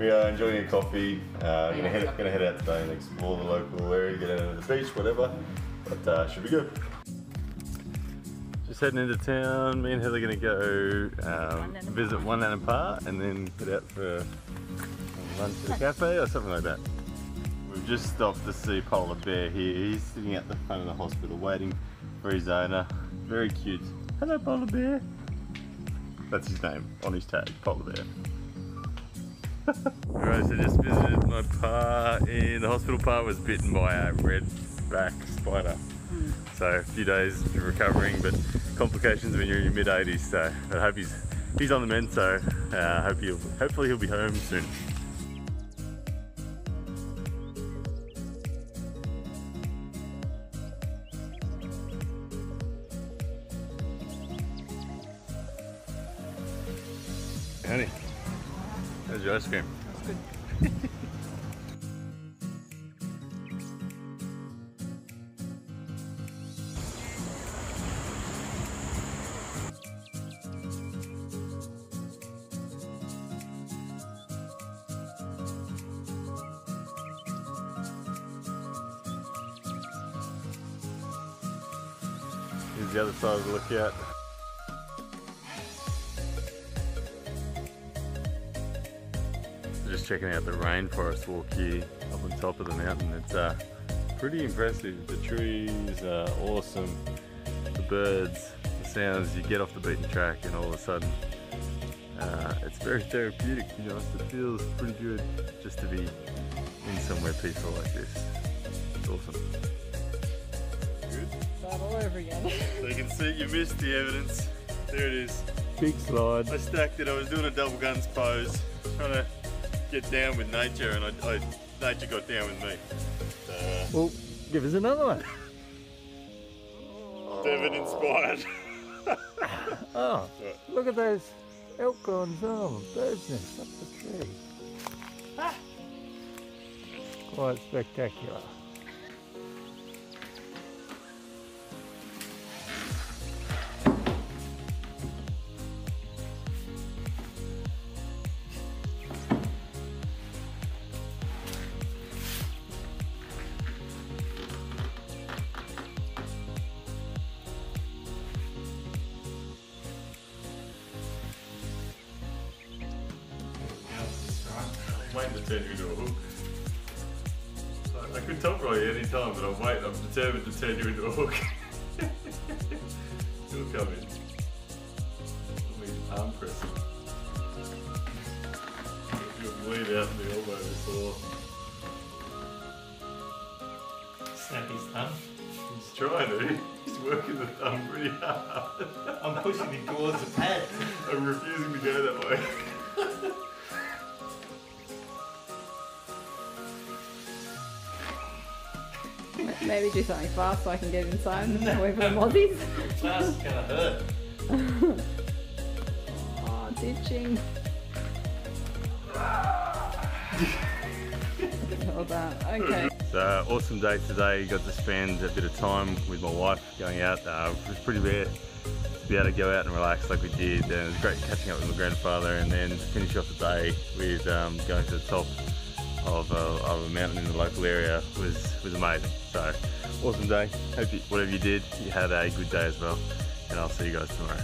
We are enjoying a coffee. Uh, gonna head gonna head out today and explore the local area, get out to the beach, whatever. But uh, should be good. Just heading into town. Me and Heather are gonna go um, visit One Anna Park and then head out for lunch at a cafe or something like that. We've just stopped to see Polar Bear here. He's sitting at the front of the hospital waiting for his owner. Very cute. Hello Polar Bear. That's his name on his tag, Polar Bear. Alright, so just visited my pa in the hospital pa was bitten by a red back spider. So a few days recovering, but complications when you're in your mid 80s. So I hope he's he's on the mend. So uh, hope he'll hopefully he'll be home soon. Honey, how's your ice cream? That's good. Here's the other side of the lookout. Just checking out the rainforest walk here up on top of the mountain. It's uh, pretty impressive. The trees are awesome. The birds, the sounds. You get off the beaten track and all of a sudden uh, it's very therapeutic to be honest. It feels pretty good just to be in somewhere peaceful like this. It's awesome. Good. Start all over again. So you can see you missed the evidence. There it is. Big slide. I stacked it. I was doing a double guns pose, trying to get down with nature, and I, I nature got down with me. So, uh, Well, give us another one. Devon inspired. Oh, Right. look at those elk horns on oh, bird's nest up the tree. Quite spectacular. Turn you hook. I- I could top roll you any time, but I'm waiting. I'm determined to turn you into a hook. You'll come in. I'll be arm pressing. You'll bleed out the elbow before. Snap his thumb. He's trying to. He's working the thumb pretty hard. I'm pushing him towards the pad. I'm refusing to go that way. Maybe do something fast so I can get inside away from the mozzies. Fast gonna hurt. Oh, ditching. All that. Okay. So awesome day today. Got to spend a bit of time with my wife going out. Uh, it was pretty rare to be able to go out and relax like we did. And it was great catching up with my grandfather and then finish off the day with um, going to the top of a, of a mountain in the local area was, was amazing. So awesome day. Hope you, whatever you did, you had a good day as well. And I'll see you guys tomorrow.